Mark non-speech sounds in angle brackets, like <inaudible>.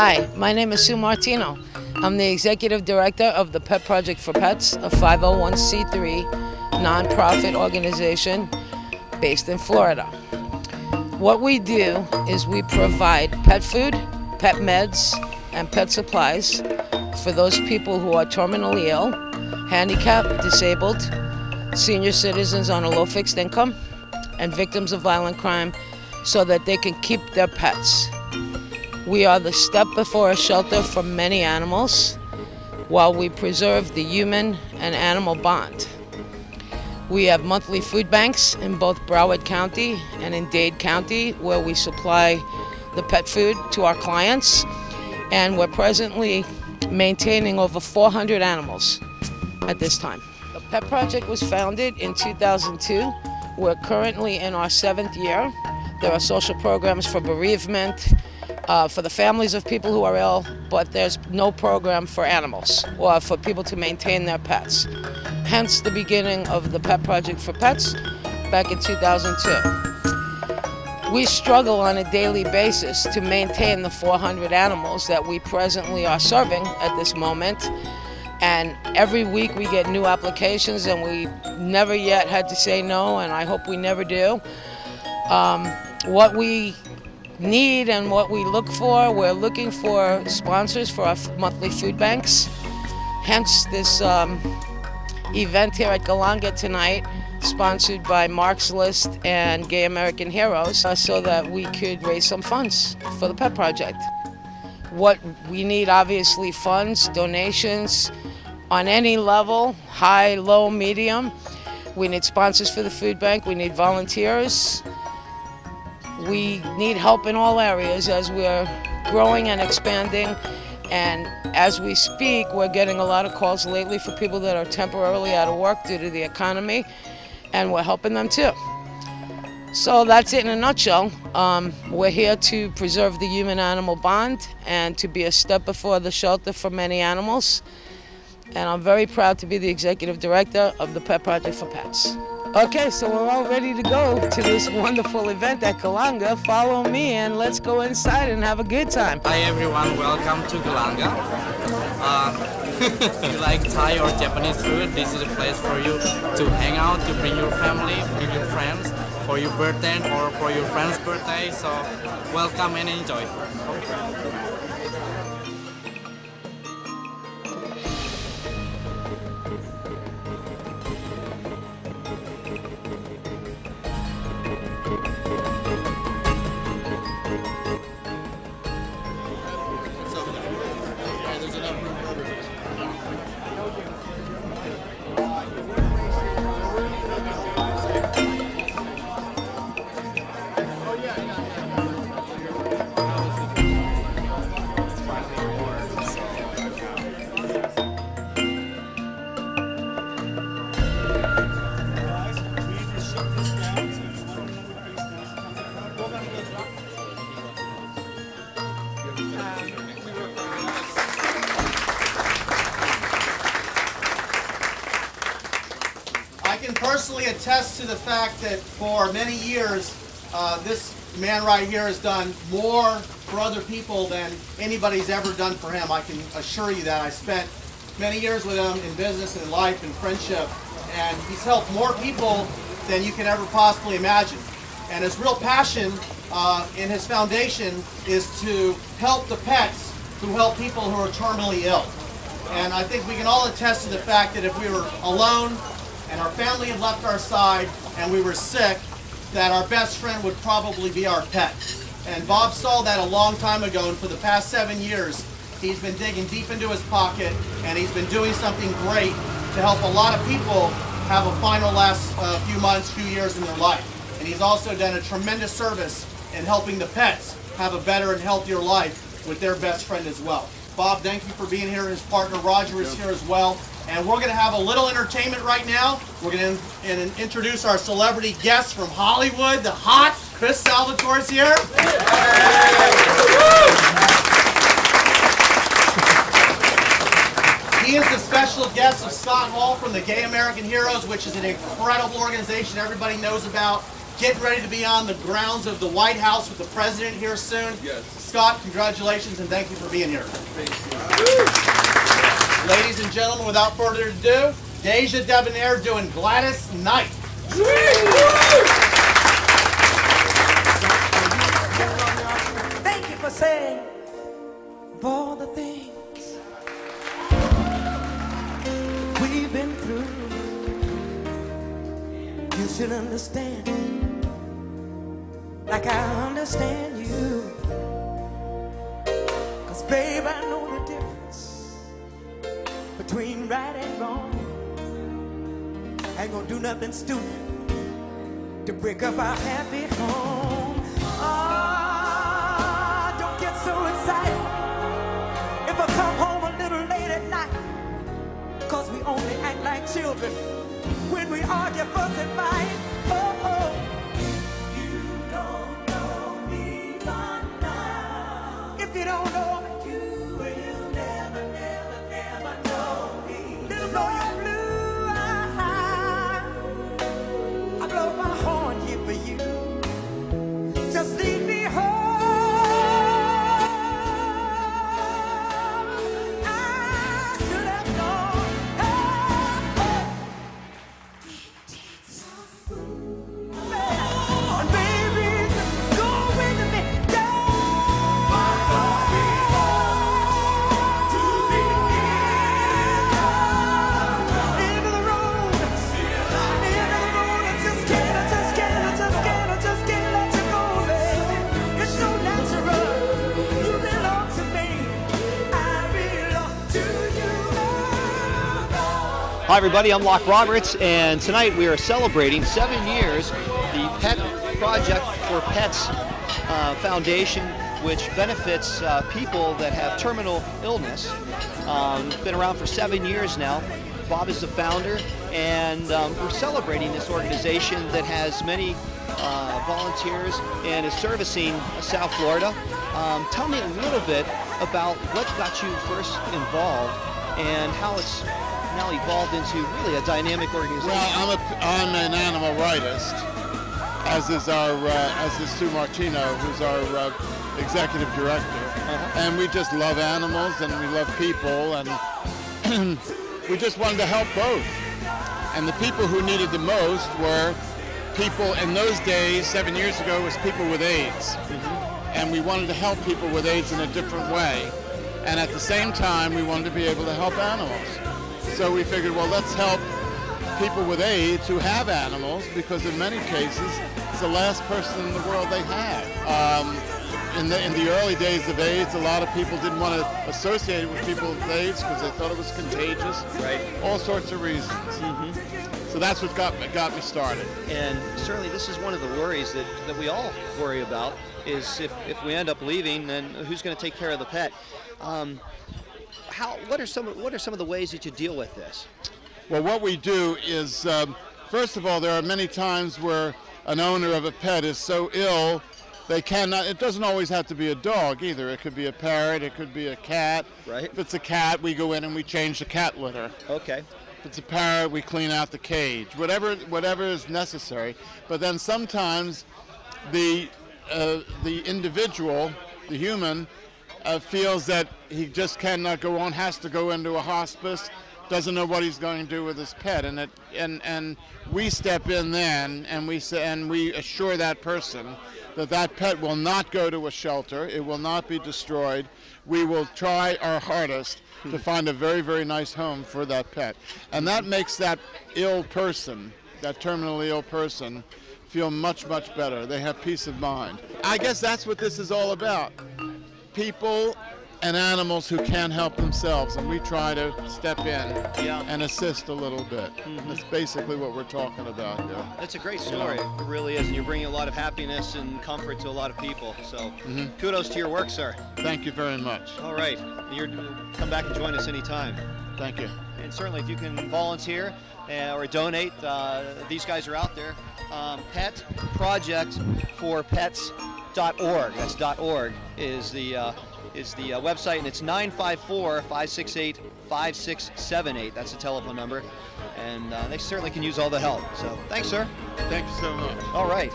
Hi, my name is Sue Martino. I'm the executive director of the Pet Project for Pets, a 501c3 nonprofit organization based in Florida. What we do is we provide pet food, pet meds, and pet supplies for those people who are terminally ill, handicapped, disabled, senior citizens on a low fixed income, and victims of violent crime so that they can keep their pets. We are the step before a shelter for many animals while we preserve the human and animal bond. We have monthly food banks in both Broward County and in Dade County where we supply the pet food to our clients and we're presently maintaining over 400 animals at this time. The Pet Project was founded in 2002. We're currently in our seventh year. There are social programs for bereavement, uh, for the families of people who are ill, but there's no program for animals or for people to maintain their pets. Hence the beginning of the Pet Project for Pets back in 2002. We struggle on a daily basis to maintain the 400 animals that we presently are serving at this moment. And every week we get new applications, and we never yet had to say no, and I hope we never do. Um, what we need and what we look for. We're looking for sponsors for our monthly food banks. Hence this um, event here at Galanga tonight, sponsored by Mark's List and Gay American Heroes, uh, so that we could raise some funds for the Pet Project. What we need, obviously, funds, donations on any level, high, low, medium. We need sponsors for the food bank. We need volunteers. We need help in all areas as we're growing and expanding. And as we speak, we're getting a lot of calls lately for people that are temporarily out of work due to the economy, and we're helping them too. So that's it in a nutshell. Um, we're here to preserve the human animal bond and to be a step before the shelter for many animals. And I'm very proud to be the executive director of the Pet Project for Pets. Okay, so we're all ready to go to this wonderful event at Galanga. Follow me and let's go inside and have a good time. Hi everyone, welcome to Galanga. Uh, <laughs> you like Thai or Japanese food? This is a place for you to hang out, to bring your family, bring your friends for your birthday or for your friend's birthday. So welcome and enjoy. I can personally attest to the fact that for many years, uh, this man right here has done more for other people than anybody's ever done for him. I can assure you that. I spent many years with him in business and life and friendship, and he's helped more people than you can ever possibly imagine. And his real passion uh, in his foundation is to help the pets who help people who are terminally ill. And I think we can all attest to the fact that if we were alone and our family had left our side and we were sick, that our best friend would probably be our pet. And Bob saw that a long time ago, and for the past seven years, he's been digging deep into his pocket and he's been doing something great to help a lot of people have a final last uh, few months, few years in their life. And he's also done a tremendous service in helping the pets have a better and healthier life with their best friend as well. Bob, thank you for being here. His partner Roger is here as well. And we're going to have a little entertainment right now. We're going to introduce our celebrity guest from Hollywood, the hot Chris Salvatore's here. He is the special guest of Scott Hall from the Gay American Heroes, which is an incredible organization everybody knows about. Getting ready to be on the grounds of the White House with the president here soon. Yes. Scott, congratulations and thank you for being here. Thank you. Ladies and gentlemen, without further ado, Deja Debonair doing Gladys Knight. Thank you for saying of all the things we've been through. You should understand, like I understand you. Cause, babe, I know the difference between right and wrong. I ain't gonna do nothing stupid to break up our happy home. Ah, don't get so excited if I come home a little late at night. Cause we only act like children when we argue, fuss, and fight. Everybody. I'm Locke Roberts, and tonight we are celebrating seven years the Pet Project for Pets uh, Foundation, which benefits uh, people that have terminal illness. Um, been around for seven years now. Bob is the founder, and um, we're celebrating this organization that has many uh, volunteers and is servicing South Florida. Um, tell me a little bit about what got you first involved and how it's now evolved into really a dynamic organization. Well, I'm, a, I'm an animal rightist, as is our uh, as is Sue Martino, who's our uh, executive director, Uh-huh. and we just love animals and we love people, and <clears throat> we just wanted to help both. And the people who needed the most were people in those days, seven years ago, was people with AIDS, and we wanted to help people with AIDS in a different way. And at the same time, we wanted to be able to help animals. So we figured, well, let's help people with AIDS who have animals because in many cases it's the last person in the world they have. Um, in, the, in the early days of AIDS, a lot of people didn't want to associate it with people with AIDS because they thought it was contagious. Right. All sorts of reasons. Mm-hmm. So that's what got, got me started. And certainly this is one of the worries that, that we all worry about is if, if we end up leaving, then who's going to take care of the pet? Um, how, what, are some, what are some of the ways that you deal with this? Well, what we do is, um, first of all, there are many times where an owner of a pet is so ill they cannot. It doesn't always have to be a dog either. It could be a parrot. It could be a cat. Right. If it's a cat, we go in and we change the cat litter. Okay. If it's a parrot, we clean out the cage. Whatever, whatever is necessary. But then sometimes the uh, the individual, the human, uh, feels that he just cannot go on, has to go into a hospice, doesn't know what he's going to do with his pet, and it and and we step in then and we say and we assure that person that that pet will not go to a shelter, it will not be destroyed. We will try our hardest to find a very very nice home for that pet, and that makes that ill person, that terminally ill person, feel much much better. They have peace of mind. I guess that's what this is all about people and animals who can't help themselves, and we try to step in Yeah. and assist a little bit. That's basically what we're talking about here. That's a great story. It really is. And you're bringing a lot of happiness and comfort to a lot of people. So kudos to your work, sir. Thank you very much. All right. You're, come back and join us anytime. Thank you. And certainly, if you can volunteer uh, or donate, uh, these guys are out there. Um, Pet Project for Pets .org. That's .org is the uh, is the uh, website, and it's 954-568-5678. That's the telephone number, and uh, they certainly can use all the help. So thanks, sir. Thank you so much. All right.